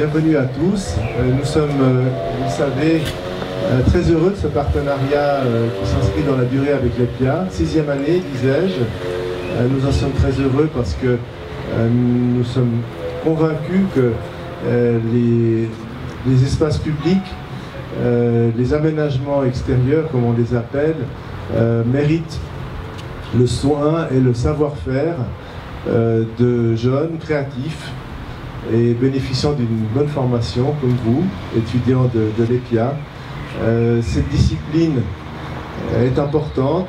bienvenue à tous. Euh, nous sommes, euh, vous le savez, euh, très heureux de ce partenariat qui s'inscrit dans la durée avec l'EPIA. Sixième année, disais-je. Nous en sommes très heureux parce que nous sommes convaincus que les, les, espaces publics, les aménagements extérieurs, comme on les appelle, méritent le soin et le savoir-faire de jeunes créatifs et bénéficiant d'une bonne formation comme vous, étudiant de, l'EPIA. Euh, cette discipline est importante,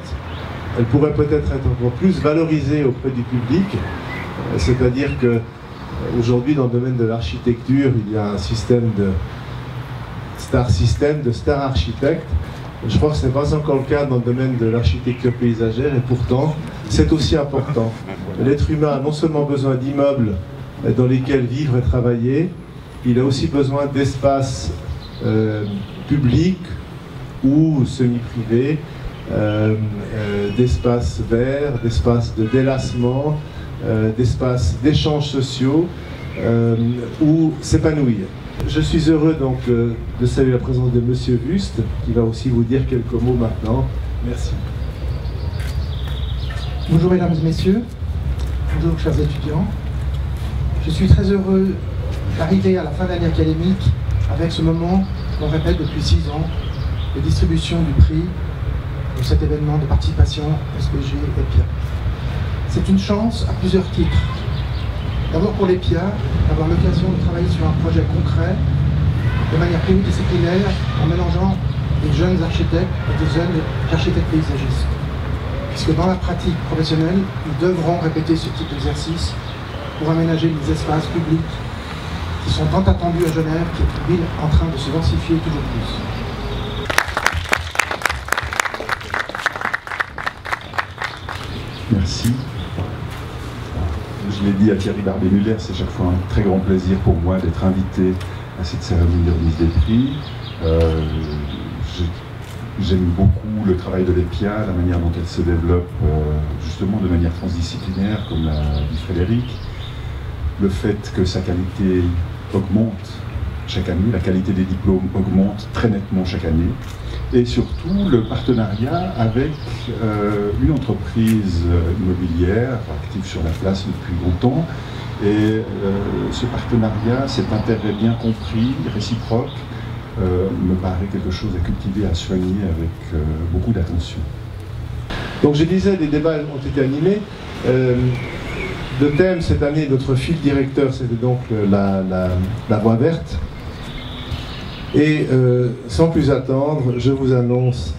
elle pourrait peut-être être encore plus valorisée auprès du public, euh, c'est-à-dire que aujourd'hui dans le domaine de l'architecture, il y a un système de star system, de star architecte. Je crois que ce n'est pas encore le cas dans le domaine de l'architecture paysagère et pourtant c'est aussi important. L'être humain a non seulement besoin d'immeubles dans lesquels vivre et travailler. Il a aussi besoin d'espaces euh, publics ou semi-privés, euh, euh, d'espaces verts, d'espaces de délassement, d'espaces d'échanges sociaux où s'épanouir. Je suis heureux donc de saluer la présence de Monsieur Buste, qui va aussi vous dire quelques mots maintenant. Merci. Bonjour mesdames et messieurs, bonjour chers étudiants. Je suis très heureux d'arriver à la fin de l'année académique avec ce moment qu'on répète depuis six ans de distribution du prix de cet événement de participation SPG EPIA. C'est une chance à plusieurs titres. D'abord pour l'EPIA, d'avoir l'occasion de travailler sur un projet concret de manière pluridisciplinaire en mélangeant des jeunes architectes et des jeunes architectes paysagistes. Puisque dans la pratique professionnelle, nous devrons répéter ce type d'exercice pour aménager les espaces publics qui sont tant attendus à Genève, qui est une ville en train de se densifier toujours plus. Merci. Je l'ai dit à Thierry Barbé-Muller, c'est chaque fois un très grand plaisir pour moi d'être invité à cette cérémonie de remise des prix. Euh, j'aime beaucoup le travail de l'EPIA, la manière dont elle se développe euh, justement de manière transdisciplinaire, comme l'a dit Frédéric le fait que sa qualité augmente chaque année, la qualité des diplômes augmente très nettement chaque année, et surtout le partenariat avec euh, une entreprise immobilière active sur la place depuis longtemps. Et euh, ce partenariat, cet intérêt bien compris, réciproque, euh, me paraît quelque chose à cultiver, à soigner avec beaucoup d'attention. Donc je disais, les débats ont été animés. Le thème cette année, notre fil directeur, c'était donc euh, la, voie verte. Et euh, sans plus attendre, je vous annonce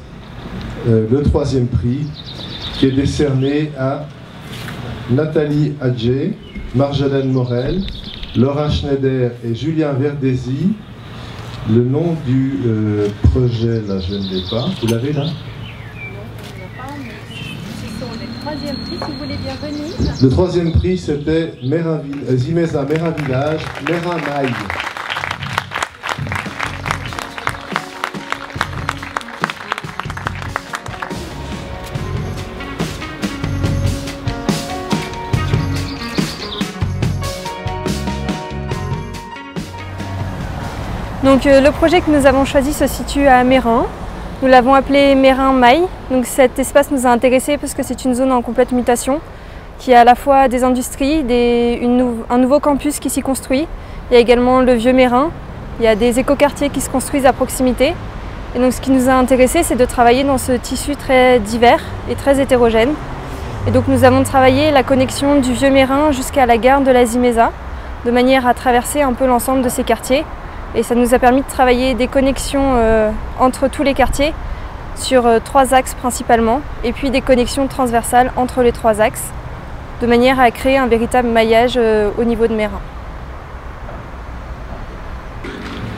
euh, le troisième prix qui est décerné à Nathalie Adjé, Marjolaine Morel, Laura Schneider et Julien Verdesi. Le nom du projet, là, je ne l'ai pas. Vous l'avez là? Le troisième prix, c'était Zimeza Mera Village, Mera Maï. Donc euh, le projet que nous avons choisi se situe à Mérin, nous l'avons appelé Mérin Maille. Donc cet espace nous a intéressés parce que c'est une zone en complète mutation qui a à la fois des industries, un nouveau campus qui s'y construit. Il y a également le vieux Mérin. Il y a des écoquartiers qui se construisent à proximité. Et donc ce qui nous a intéressés, c'est de travailler dans ce tissu très divers et très hétérogène. Et donc nous avons travaillé la connexion du vieux Mérin jusqu'à la gare de la Zimeza, de manière à traverser un peu l'ensemble de ces quartiers et ça nous a permis de travailler des connexions euh, entre tous les quartiers sur euh, trois axes principalement, et puis des connexions transversales entre les trois axes, de manière à créer un véritable maillage euh, au niveau de Mérin.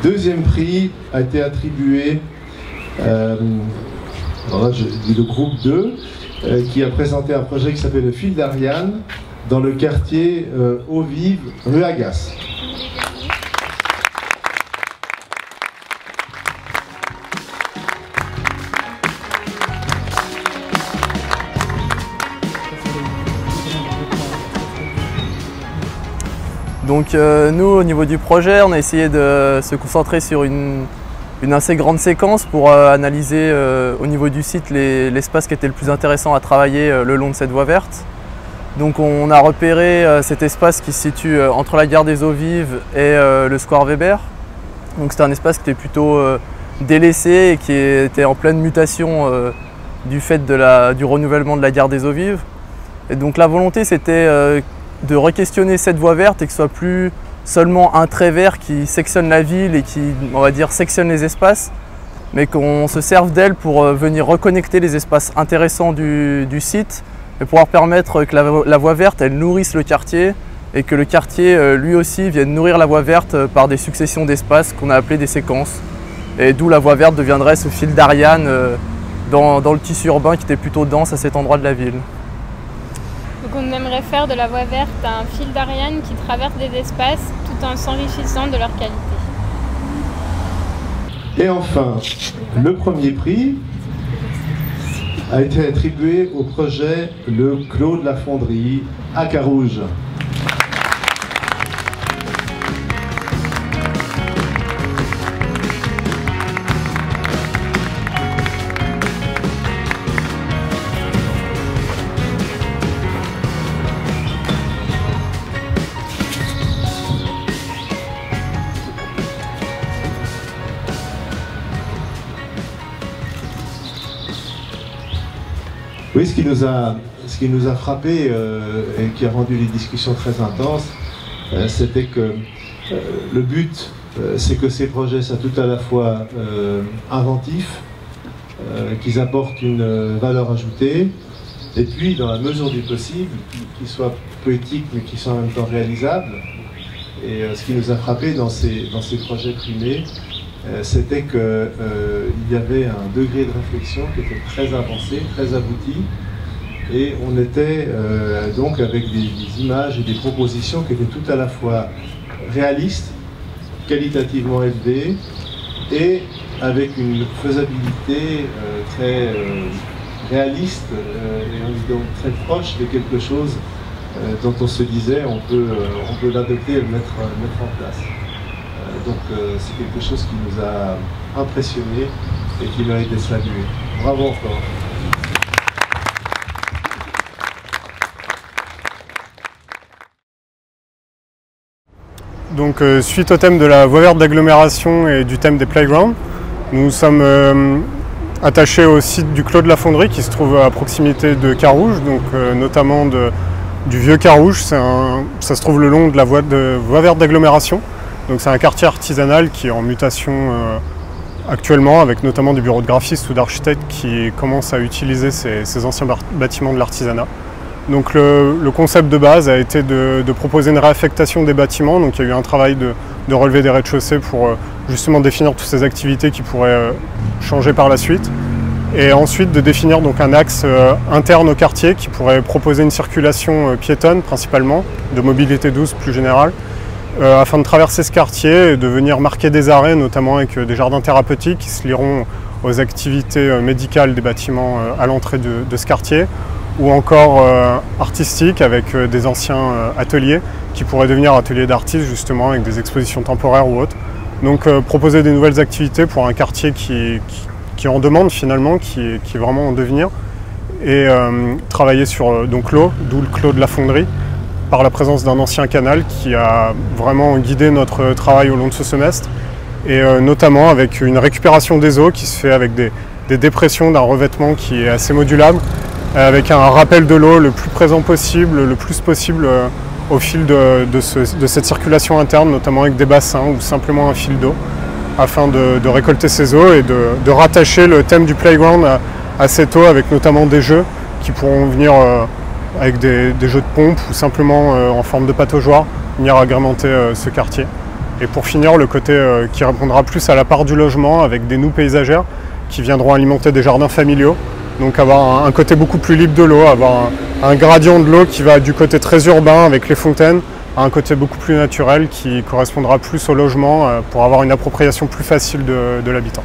Deuxième prix a été attribué, euh, le groupe 2, qui a présenté un projet qui s'appelle le fil d'Ariane dans le quartier Eau-Vive, rue Agasse. Donc euh, nous, au niveau du projet, on a essayé de se concentrer sur une, assez grande séquence pour euh, analyser euh, au niveau du site l'espace qui était le plus intéressant à travailler le long de cette voie verte. Donc on a repéré cet espace qui se situe entre la gare des Eaux Vives et le Square Weber. Donc c'était un espace qui était plutôt délaissé et qui était en pleine mutation du fait du renouvellement de la gare des Eaux Vives. Et donc la volonté c'était de re-questionner cette voie verte et que ce soit plus seulement un trait vert qui sectionne la ville et qui, on va dire, sectionne les espaces, mais qu'on se serve d'elle pour euh, venir reconnecter les espaces intéressants du, site et pouvoir permettre que la, voie verte, elle nourrisse le quartier et que le quartier, euh, lui aussi, vienne nourrir la voie verte euh, par des successions d'espaces qu'on a appelées des séquences. Et d'où la voie verte deviendrait ce fil d'Ariane dans le tissu urbain qui était plutôt dense à cet endroit de la ville. Faire de la voie verte un fil d'Ariane qui traverse des espaces tout en s'enrichissant de leur qualité. Et enfin, le premier prix a été attribué au projet Le Clos de la Fonderie à Carouge. Oui, ce qui nous a, ce qui nous a frappé euh, et qui a rendu les discussions très intenses, euh, c'était que euh, le but, c'est que ces projets soient tout à la fois inventifs, qu'ils apportent une valeur ajoutée, et puis, dans la mesure du possible, qu'ils soient poétiques, mais qu'ils soient en même temps réalisables. Et ce qui nous a frappé dans ces, dans ces projets primés, c'était qu'il euh, y avait un degré de réflexion qui était très avancé, très abouti, et on était euh, donc avec des, images et des propositions qui étaient tout à la fois réalistes, qualitativement élevées, et avec une faisabilité très réaliste et donc très proche de quelque chose dont on se disait on peut, peut l'adopter et le mettre, mettre en place donc euh, c'est quelque chose qui nous a impressionnés et qui mérite d'être salué. Bravo encore. Euh, suite au thème de la voie verte d'agglomération et du thème des playgrounds, nous sommes euh, attachés au site du Clos de la Fonderie qui se trouve à proximité de Carouge, donc notamment du vieux Carouge. ça se trouve le long de la voie verte d'agglomération. Donc c'est un quartier artisanal qui est en mutation euh, actuellement, avec notamment des bureaux de graphistes ou d'architectes qui commencent à utiliser ces, anciens bâtiments de l'artisanat. Donc le, concept de base a été de, proposer une réaffectation des bâtiments. Donc il y a eu un travail de, relever des rez-de-chaussée pour euh, justement définir toutes ces activités qui pourraient euh, changer par la suite. Et ensuite de définir donc un axe interne au quartier qui pourrait proposer une circulation piétonne principalement, de mobilité douce plus générale, euh, afin de traverser ce quartier et de venir marquer des arrêts, notamment avec euh, des jardins thérapeutiques qui se lieront aux activités euh, médicales des bâtiments à l'entrée de, ce quartier, ou encore artistiques avec des anciens ateliers qui pourraient devenir ateliers d'artistes justement avec des expositions temporaires ou autres. Donc proposer des nouvelles activités pour un quartier qui, qui, en demande finalement, qui, est vraiment en devenir, et travailler sur l'eau, d'où le clos de la fonderie, par la présence d'un ancien canal qui a vraiment guidé notre travail au long de ce semestre. Et euh, notamment avec une récupération des eaux qui se fait avec des, dépressions d'un revêtement qui est assez modulable, euh, avec un rappel de l'eau le plus présent possible, le plus possible euh, au fil de, cette circulation interne, notamment avec des bassins ou simplement un fil d'eau, afin de, récolter ces eaux et de, rattacher le thème du playground à, cette eau avec notamment des jeux qui pourront venir avec des, jeux de pompe ou simplement euh, en forme de pataugeoire, venir agrémenter euh, ce quartier. Et pour finir, le côté euh, qui répondra plus à la part du logement avec des noues paysagères qui viendront alimenter des jardins familiaux. Donc avoir un, côté beaucoup plus libre de l'eau, avoir un, gradient de l'eau qui va du côté très urbain avec les fontaines à un côté beaucoup plus naturel qui correspondra plus au logement pour avoir une appropriation plus facile de l'habitant.